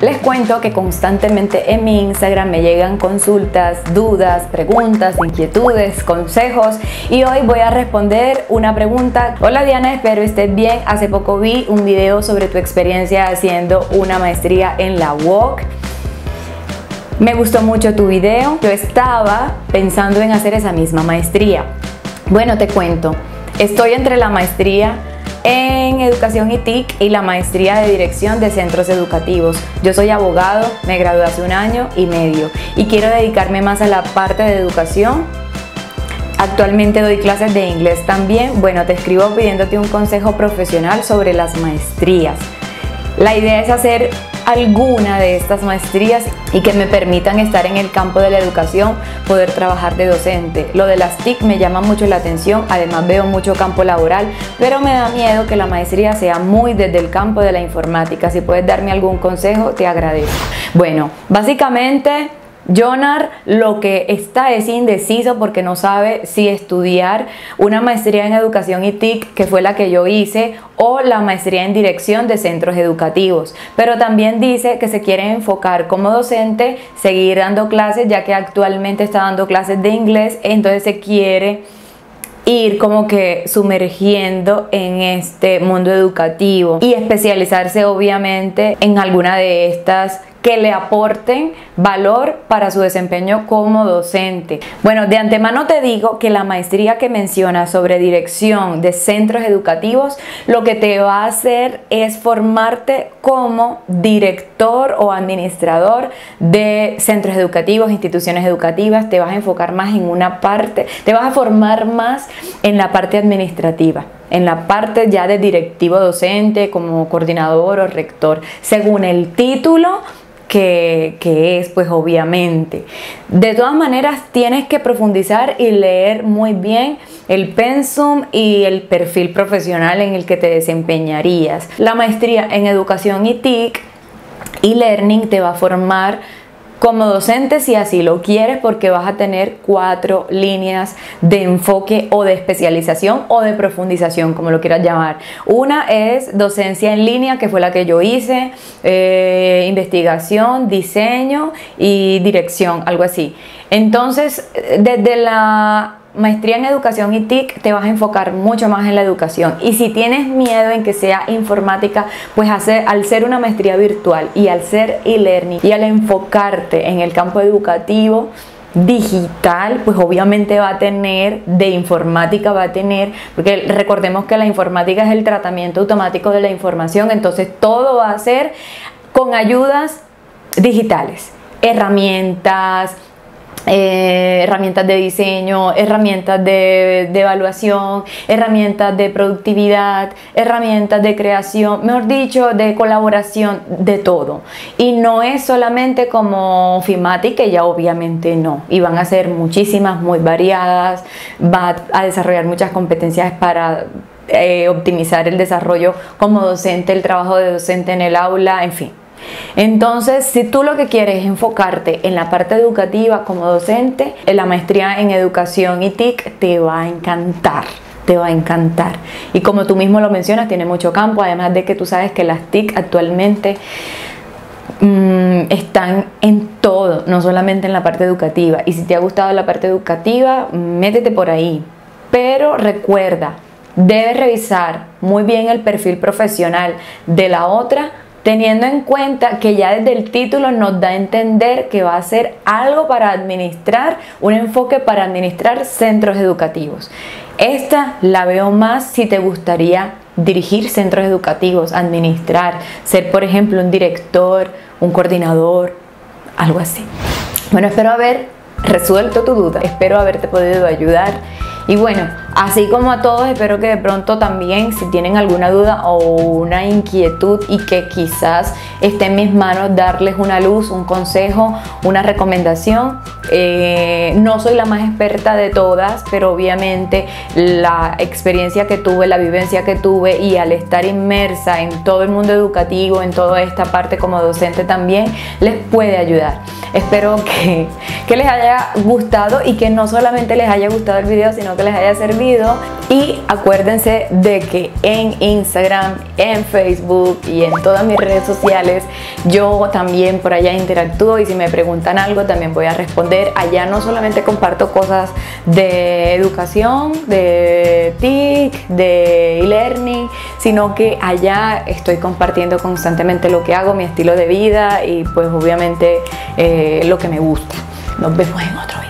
Les cuento que constantemente en mi Instagram me llegan consultas, dudas, preguntas, inquietudes, consejos y hoy voy a responder una pregunta. Hola Diana, espero estés bien. Hace poco vi un video sobre tu experiencia haciendo una maestría en la UOC. Me gustó mucho tu video. Yo estaba pensando en hacer esa misma maestría. Bueno, te cuento. Estoy entre la maestría en Educación y TIC y la maestría de Dirección de Centros Educativos. Yo soy abogado, me gradué hace un año y medio y quiero dedicarme más a la parte de educación. Actualmente doy clases de inglés también. Bueno, te escribo pidiéndote un consejo profesional sobre las maestrías. La idea es hacer alguna de estas maestrías y que me permitan estar en el campo de la educación, poder trabajar de docente. Lo de las TIC me llama mucho la atención, además veo mucho campo laboral, pero me da miedo que la maestría sea muy desde el campo de la informática. Si puedes darme algún consejo, te agradezco. Bueno, básicamente Jonar lo que está es indeciso porque no sabe si estudiar una maestría en educación y TIC, que fue la que yo hice, o la maestría en dirección de centros educativos. Pero también dice que se quiere enfocar como docente, seguir dando clases, ya que actualmente está dando clases de inglés, entonces se quiere ir como que sumergiendo en este mundo educativo y especializarse obviamente en alguna de estas que le aporten valor para su desempeño como docente. Bueno, de antemano te digo que la maestría que menciona sobre dirección de centros educativos, lo que te va a hacer es formarte como director o administrador de centros educativos, instituciones educativas, te vas a enfocar más en una parte, te vas a formar más en la parte administrativa en la parte ya de directivo docente, como coordinador o rector, según el título que, es, pues obviamente. De todas maneras, tienes que profundizar y leer muy bien el pensum y el perfil profesional en el que te desempeñarías. La maestría en educación y TIC y learning te va a formar como docente si así lo quieres porque vas a tener cuatro líneas de enfoque o de especialización o de profundización como lo quieras llamar una es docencia en línea que fue la que yo hice eh, investigación diseño y dirección algo así entonces desde la maestría en educación y TIC te vas a enfocar mucho más en la educación. Y si tienes miedo en que sea informática, pues al ser una maestría virtual y al ser e-learning y al enfocarte en el campo educativo, digital, pues obviamente va a tener, de informática va a tener, porque recordemos que la informática es el tratamiento automático de la información, entonces todo va a ser con ayudas digitales, herramientas, eh, herramientas de diseño, herramientas de, evaluación, herramientas de productividad, herramientas de creación, mejor dicho, de colaboración, de todo. Y no es solamente como Fimati, que ya obviamente no, y van a ser muchísimas, muy variadas, va a desarrollar muchas competencias para eh, optimizar el desarrollo como docente, el trabajo de docente en el aula, en fin. Entonces, si tú lo que quieres es enfocarte en la parte educativa como docente, la maestría en educación y TIC te va a encantar te va a encantar. Y como tú mismo lo mencionas, tiene mucho campo, además de que tú sabes que las TIC actualmente mm, están en todo, no solamente en la parte educativa. Y si te ha gustado la parte educativa, métete por ahí. Pero recuerda, debes revisar muy bien el perfil profesional de la otra teniendo en cuenta que ya desde el título nos da a entender que va a ser algo para administrar, un enfoque para administrar centros educativos. Esta la veo más si te gustaría dirigir centros educativos, administrar, ser por ejemplo un director, un coordinador, algo así. Bueno, espero haber resuelto tu duda, espero haberte podido ayudar y bueno, así como a todos, espero que de pronto también si tienen alguna duda o una inquietud y que quizás esté en mis manos darles una luz, un consejo, una recomendación. Eh, no soy la más experta de todas, pero obviamente la experiencia que tuve, la vivencia que tuve y al estar inmersa en todo el mundo educativo, en toda esta parte como docente también, les puede ayudar. Espero que, que les haya gustado y que no solamente les haya gustado el video, sino que les haya servido. Y acuérdense de que en Instagram, en Facebook y en todas mis redes yo también por allá interactúo y si me preguntan algo también voy a responder. Allá no solamente comparto cosas de educación, de TIC, de e-learning, sino que allá estoy compartiendo constantemente lo que hago, mi estilo de vida y pues obviamente eh, lo que me gusta. Nos vemos en otro video.